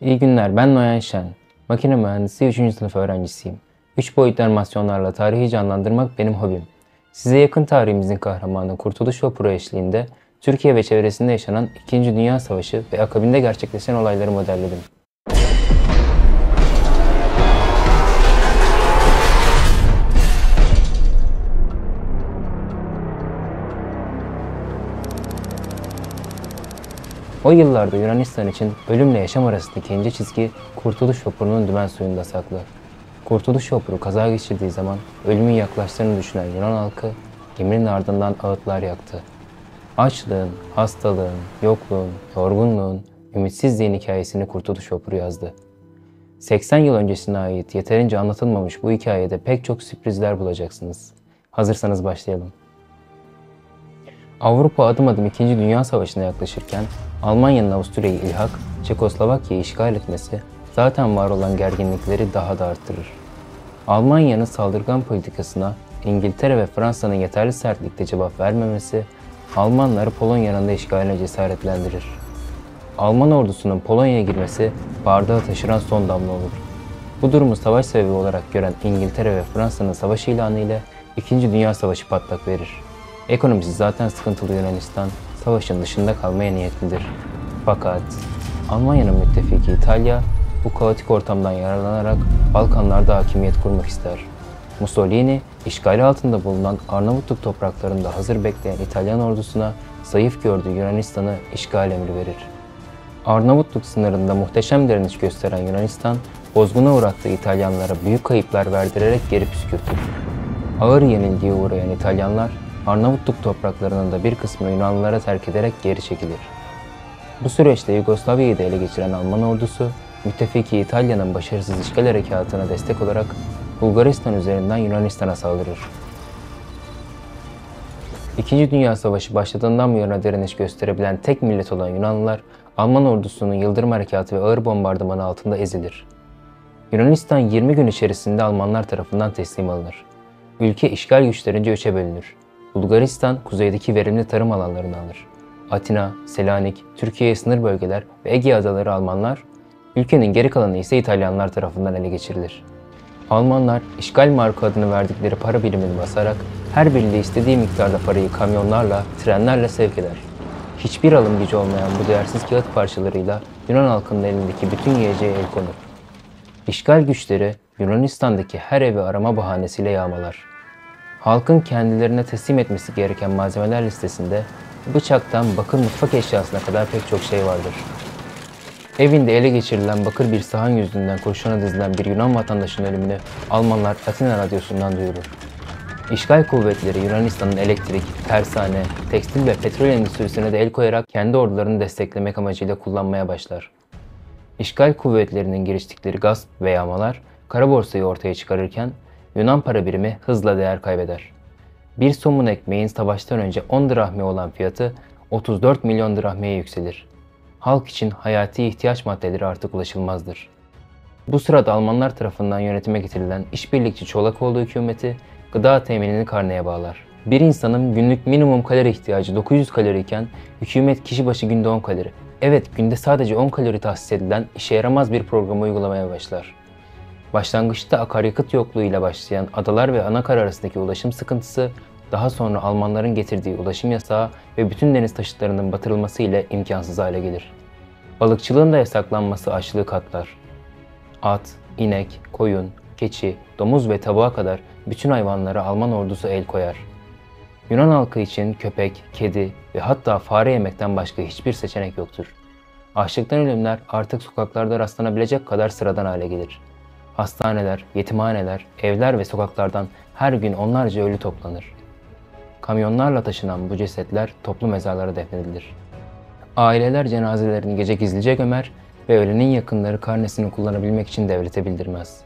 İyi günler, ben Noyan Şen. Makine mühendisi 3. sınıf öğrencisiyim. 3 boyutlu animasyonlarla tarihi canlandırmak benim hobim. Size yakın tarihimizin kahramanı Kurtuluş Vapuru eşliğinde Türkiye ve çevresinde yaşanan 2. Dünya Savaşı ve akabinde gerçekleşen olayları modelledim. O yıllarda Yunanistan için ölümle yaşam arasındaki ince çizgi Kurtuluş Vapuru'nun dümen suyunda saklı. Kurtuluş Vapuru kaza geçirdiği zaman ölümün yaklaştığını düşünen Yunan halkı geminin ardından ağıtlar yaktı. Açlığın, hastalığın, yokluğun, yorgunluğun, ümitsizliğin hikayesini Kurtuluş Vapuru yazdı. 80 yıl öncesine ait yeterince anlatılmamış bu hikayede pek çok sürprizler bulacaksınız. Hazırsanız başlayalım. Avrupa adım adım 2. Dünya Savaşı'na yaklaşırken Almanya'nın Avusturya'yı ilhak, Çekoslovakya'yı işgal etmesi zaten var olan gerginlikleri daha da arttırır. Almanya'nın saldırgan politikasına İngiltere ve Fransa'nın yeterli sertlikte cevap vermemesi Almanları Polonya'nın da işgaline cesaretlendirir. Alman ordusunun Polonya'ya girmesi bardağı taşıran son damla olur. Bu durumu savaş sebebi olarak gören İngiltere ve Fransa'nın savaş ilanı ile 2. Dünya Savaşı patlak verir. Ekonomisi zaten sıkıntılı Yunanistan, savaşın dışında kalmaya niyetlidir. Fakat Almanya'nın müttefiki İtalya bu kaotik ortamdan yararlanarak Balkanlarda hakimiyet kurmak ister. Mussolini, işgali altında bulunan Arnavutluk topraklarında hazır bekleyen İtalyan ordusuna zayıf gördüğü Yunanistan'ı işgal emri verir. Arnavutluk sınırında muhteşem direniş gösteren Yunanistan, bozguna uğrattığı İtalyanlara büyük kayıplar verdirerek geri püskürtür. Ağır yenilgiye uğrayan İtalyanlar, Arnavutluk topraklarının da bir kısmını Yunanlılara terk ederek geri çekilir. Bu süreçte Yugoslavya'yı da ele geçiren Alman ordusu, müttefiki İtalya'nın başarısız işgal harekatına destek olarak Bulgaristan üzerinden Yunanistan'a saldırır. İkinci Dünya Savaşı başladığından bu yana direniş gösterebilen tek millet olan Yunanlılar, Alman ordusunun Yıldırım Harekatı ve ağır bombardımanı altında ezilir. Yunanistan 20 gün içerisinde Almanlar tarafından teslim alınır. Ülke işgal güçlerince üçe bölünür. Bulgaristan kuzeydeki verimli tarım alanlarını alır. Atina, Selanik, Türkiye'ye sınır bölgeler ve Ege adaları Almanlar, ülkenin geri kalanı ise İtalyanlar tarafından ele geçirilir. Almanlar işgal marka adını verdikleri para birimini basarak her birliği istediği miktarda parayı kamyonlarla, trenlerle sevk eder. Hiçbir alım gücü olmayan bu değersiz kağıt parçalarıyla Yunan halkının elindeki bütün yiyeceğe el konur. İşgal güçleri Yunanistan'daki her evi arama bahanesiyle yağmalar. Halkın kendilerine teslim etmesi gereken malzemeler listesinde bıçaktan bakır mutfak eşyasına kadar pek çok şey vardır. Evinde ele geçirilen bakır bir sahan yüzünden kurşuna dizilen bir Yunan vatandaşının ölümünü Almanlar Atina radyosundan duyurur. İşgal kuvvetleri Yunanistan'ın elektrik, tersane, tekstil ve petrol endüstrisine de el koyarak kendi ordularını desteklemek amacıyla kullanmaya başlar. İşgal kuvvetlerinin giriştikleri gasp ve yağmalar kara borsayı ortaya çıkarırken Yunan para birimi hızla değer kaybeder. Bir somun ekmeğin savaştan önce 10 drahmi olan fiyatı 34 milyon drahmiye yükselir. Halk için hayati ihtiyaç maddeleri artık ulaşılmazdır. Bu sırada Almanlar tarafından yönetime getirilen işbirlikçi Çolakoğlu hükümeti gıda teminini karneye bağlar. Bir insanın günlük minimum kalori ihtiyacı 900 kalori iken hükümet kişi başı günde 10 kalori. Evet günde sadece 10 kalori tahsis edilen işe yaramaz bir programı uygulamaya başlar. Başlangıçta akaryakıt yokluğuyla başlayan adalar ve anakar arasındaki ulaşım sıkıntısı, daha sonra Almanların getirdiği ulaşım yasağı ve bütün deniz taşıtlarının batırılması ile imkansız hale gelir. Balıkçılığın da yasaklanması açlığı katlar. At, inek, koyun, keçi, domuz ve tavuğa kadar bütün hayvanlara Alman ordusu el koyar. Yunan halkı için köpek, kedi ve hatta fare yemekten başka hiçbir seçenek yoktur. Açlıktan ölümler artık sokaklarda rastlanabilecek kadar sıradan hale gelir. Hastaneler, yetimhaneler, evler ve sokaklardan her gün onlarca ölü toplanır. Kamyonlarla taşınan bu cesetler toplu mezarlara defnedilir. Aileler cenazelerini gece gizlice gömer ve ölenin yakınları karnesini kullanabilmek için devlete bildirmez.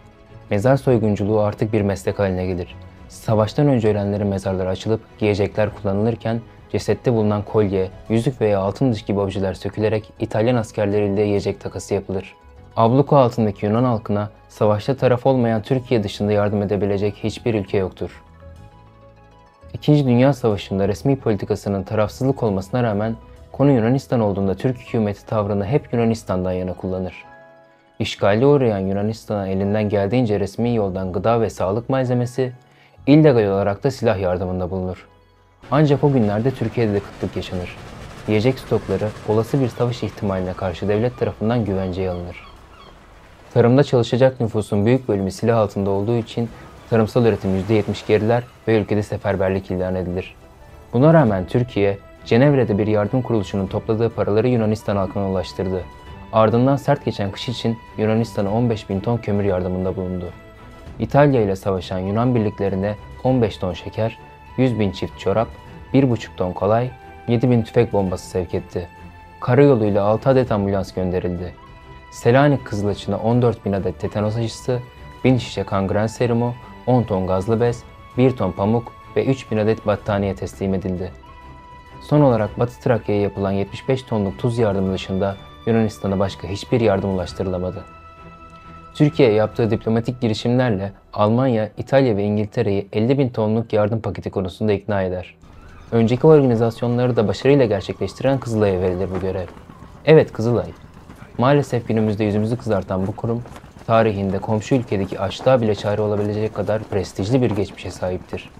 Mezar soygunculuğu artık bir meslek haline gelir. Savaştan önce ölenlerin mezarları açılıp giyecekler kullanılırken cesette bulunan kolye, yüzük veya altın diş gibi objeler sökülerek İtalyan askerleriyle yiyecek takası yapılır. Abluka altındaki Yunan halkına savaşta taraf olmayan Türkiye dışında yardım edebilecek hiçbir ülke yoktur. İkinci Dünya Savaşı'nda resmi politikasının tarafsızlık olmasına rağmen konu Yunanistan olduğunda Türk hükümeti tavrını hep Yunanistan'dan yana kullanır. İşgali uğrayan Yunanistan'a elinden geldiğince resmi yoldan gıda ve sağlık malzemesi, illegal olarak da silah yardımında bulunur. Ancak o günlerde Türkiye'de de kıtlık yaşanır. Yiyecek stokları olası bir savaş ihtimaline karşı devlet tarafından güvenceye alınır. Tarımda çalışacak nüfusun büyük bölümü silah altında olduğu için tarımsal üretim %70 geriler ve ülkede seferberlik ilan edilir. Buna rağmen Türkiye, Cenevre'de bir yardım kuruluşunun topladığı paraları Yunanistan halkına ulaştırdı. Ardından sert geçen kış için Yunanistan'a 15 bin ton kömür yardımında bulundu. İtalya ile savaşan Yunan birliklerine 15 ton şeker, 100 bin çift çorap, 1,5 ton kolay, 7 bin tüfek bombası sevk etti. Karayoluyla 6 adet ambulans gönderildi. Selanik Kızılaçı'na 14 bin adet tetanos aşısı, 1000 şişe kangren serumu, 10 ton gazlı bez, 1 ton pamuk ve 3 bin adet battaniye teslim edildi. Son olarak Batı Trakya'ya yapılan 75 tonluk tuz yardımı dışında Yunanistan'a başka hiçbir yardım ulaştırılamadı. Türkiye yaptığı diplomatik girişimlerle Almanya, İtalya ve İngiltere'yi 50 bin tonluk yardım paketi konusunda ikna eder. Önceki organizasyonları da başarıyla gerçekleştiren Kızılay'a verilir bu görev. Evet Kızılay. Maalesef günümüzde yüzümüzü kızartan bu kurum, tarihinde komşu ülkedeki açlığa bile çare olabilecek kadar prestijli bir geçmişe sahiptir.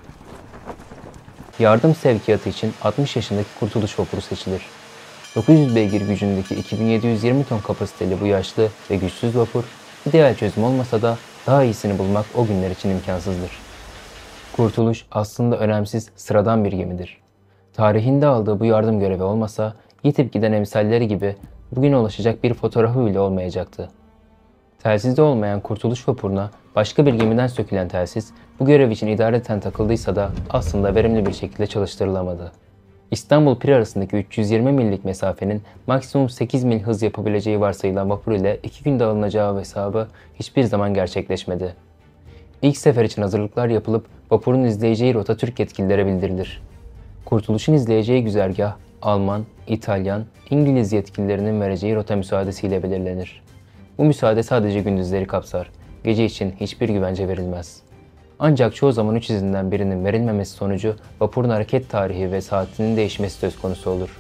Yardım sevkiyatı için 60 yaşındaki Kurtuluş Vapuru seçilir. 900 beygir gücündeki 2720 ton kapasiteli bu yaşlı ve güçsüz vapur, ideal çözüm olmasa da daha iyisini bulmak o günler için imkansızdır. Kurtuluş aslında önemsiz, sıradan bir gemidir. Tarihinde aldığı bu yardım görevi olmasa, yitip giden emsalleri gibi bugüne ulaşacak bir fotoğrafı bile olmayacaktı. Telsizde olmayan kurtuluş vapuruna başka bir gemiden sökülen telsiz bu görev için idareten takıldıysa da aslında verimli bir şekilde çalıştırılamadı. İstanbul-Pir arasındaki 320 millik mesafenin maksimum 8 mil hız yapabileceği varsayılan vapur ile 2 günde alınacağı hesabı hiçbir zaman gerçekleşmedi. İlk sefer için hazırlıklar yapılıp vapurun izleyeceği rota Türk yetkililere bildirilir. Kurtuluş'un izleyeceği güzergah Alman, İtalyan, İngiliz yetkililerinin vereceği rota müsaadesiyle belirlenir. Bu müsaade sadece gündüzleri kapsar. Gece için hiçbir güvence verilmez. Ancak çoğu zaman üç izinden birinin verilmemesi sonucu vapurun hareket tarihi ve saatinin değişmesi söz konusu olur.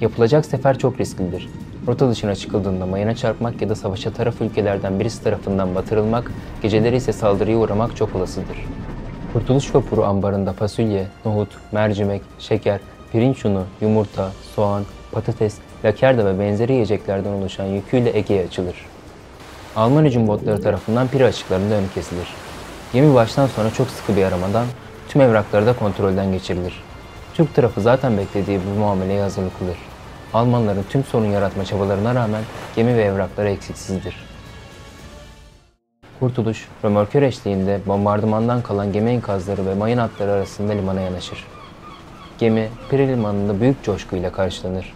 Yapılacak sefer çok risklidir. Rota dışına çıkıldığında mayına çarpmak ya da savaşa taraf ülkelerden birisi tarafından batırılmak, geceleri ise saldırıya uğramak çok olasıdır. Kurtuluş Vapuru ambarında fasulye, nohut, mercimek, şeker, pirinç unu, yumurta, soğan, patates, lakerda ve benzeri yiyeceklerden oluşan yüküyle Ege'ye açılır. Alman hücum botları tarafından piri açıklarında önü kesilir. Gemi baştan sona çok sıkı bir aramadan tüm evrakları da kontrolden geçirilir. Türk tarafı zaten beklediği bu muameleye hazırlıklıdır. Almanların tüm sorun yaratma çabalarına rağmen gemi ve evrakları eksiksizdir. Kurtuluş, römorkör eşliğinde bombardımandan kalan gemi enkazları ve mayın hatları arasında limana yanaşır. Gemi, Pire Limanı'nda büyük coşkuyla karşılanır.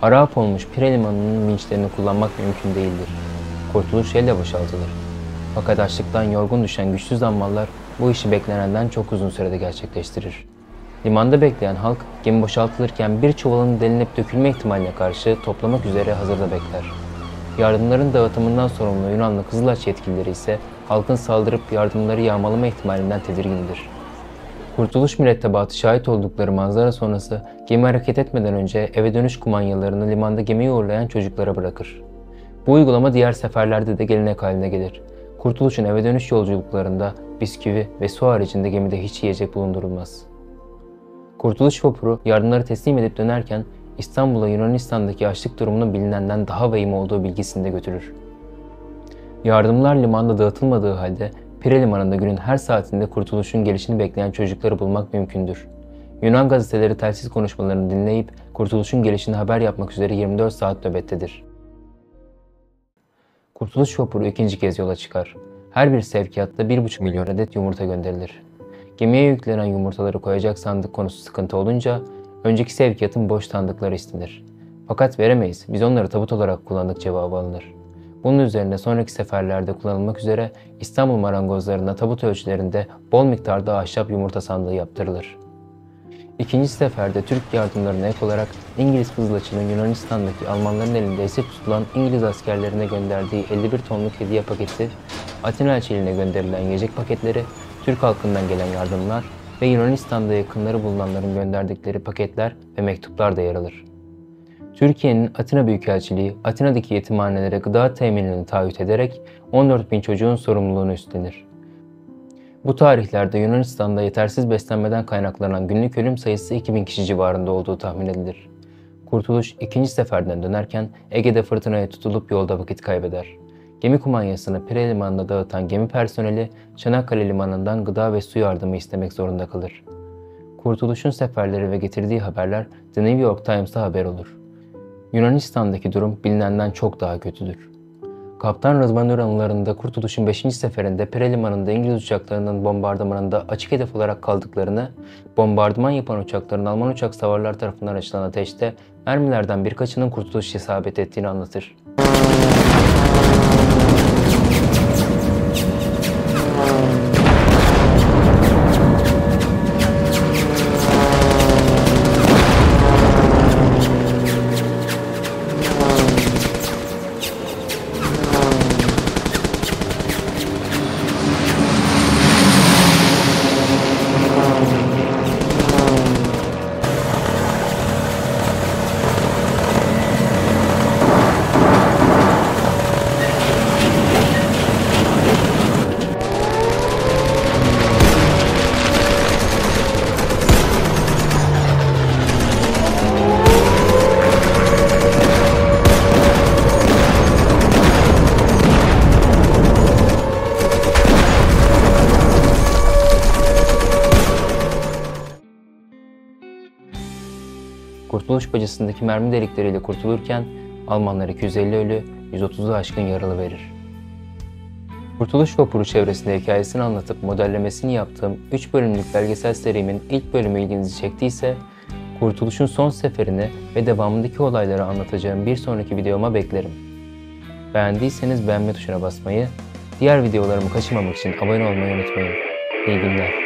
Harap olmuş Pire Limanı'nın vinçlerini kullanmak mümkün değildir. Kurtuluş elle boşaltılır. Fakat açlıktan yorgun düşen güçsüz ammallar bu işi beklenenden çok uzun sürede gerçekleştirir. Limanda bekleyen halk gemi boşaltılırken bir çuvalın delinip dökülme ihtimaline karşı toplamak üzere hazırda bekler. Yardımların dağıtımından sorumlu Yunanlı Kızılaç yetkilileri ise halkın saldırıp yardımları yağmalama ihtimalinden tedirgindir. Kurtuluş mürettebatı şahit oldukları manzara sonrası gemi hareket etmeden önce eve dönüş kumanyalarını limanda gemiyi uğurlayan çocuklara bırakır. Bu uygulama diğer seferlerde de gelenek haline gelir. Kurtuluş'un eve dönüş yolculuklarında bisküvi ve su haricinde gemide hiç yiyecek bulundurulmaz. Kurtuluş vapuru yardımları teslim edip dönerken İstanbul'a Yunanistan'daki açlık durumunun bilinenden daha vahim olduğu bilgisini de götürür. Yardımlar limanda dağıtılmadığı halde Pire Limanı'nda günün her saatinde kurtuluşun gelişini bekleyen çocukları bulmak mümkündür. Yunan gazeteleri telsiz konuşmalarını dinleyip kurtuluşun gelişini haber yapmak üzere 24 saat nöbettedir. Kurtuluş vapuru ikinci kez yola çıkar. Her bir sevkiyatta 1,5 milyon adet yumurta gönderilir. Gemiye yüklenen yumurtaları koyacak sandık konusu sıkıntı olunca önceki sevkiyatın boş sandıkları istenir. Fakat veremeyiz, biz onları tabut olarak kullandık cevabı alınır. Bunun üzerine sonraki seferlerde kullanılmak üzere İstanbul marangozlarına tabut ölçülerinde bol miktarda ahşap yumurta sandığı yaptırılır. İkinci seferde Türk yardımlarına ek olarak İngiliz Kızılaçı'nın Yunanistan'daki Almanların elinde esir tutulan İngiliz askerlerine gönderdiği 51 tonluk hediye paketi, Atina elçiliğine gönderilen yiyecek paketleri, Türk halkından gelen yardımlar ve Yunanistan'da yakınları bulunanların gönderdikleri paketler ve mektuplar da yer alır. Türkiye'nin Atina Büyükelçiliği, Atina'daki yetimhanelere gıda teminini taahhüt ederek 14 bin çocuğun sorumluluğunu üstlenir. Bu tarihlerde Yunanistan'da yetersiz beslenmeden kaynaklanan günlük ölüm sayısı 2000 kişi civarında olduğu tahmin edilir. Kurtuluş ikinci seferden dönerken Ege'de fırtınaya tutulup yolda vakit kaybeder. Gemi kumanyasını Pire Limanı'na dağıtan gemi personeli Çanakkale Limanı'ndan gıda ve su yardımı istemek zorunda kalır. Kurtuluş'un seferleri ve getirdiği haberler The New York Times'ta haber olur. Yunanistan'daki durum bilinenden çok daha kötüdür. Kaptan Rızvan Ür anılarında Kurtuluş'un 5. seferinde Pire Limanı'nda İngiliz uçaklarının bombardımanında açık hedef olarak kaldıklarını, bombardıman yapan uçakların Alman uçak savarlar tarafından açılan ateşte mermilerden birkaçının Kurtuluş isabet ettiğini anlatır. Kurtuluş bacasındaki mermi delikleriyle kurtulurken Almanlar 250 ölü, 130'u aşkın yaralı verir. Kurtuluş Vapuru çevresinde hikayesini anlatıp modellemesini yaptığım 3 bölümlük belgesel serimin ilk bölümü ilginizi çektiyse, Kurtuluş'un son seferini ve devamındaki olayları anlatacağım bir sonraki videoma beklerim. Beğendiyseniz beğenme tuşuna basmayı, diğer videolarımı kaçırmamak için abone olmayı unutmayın. İyi günler.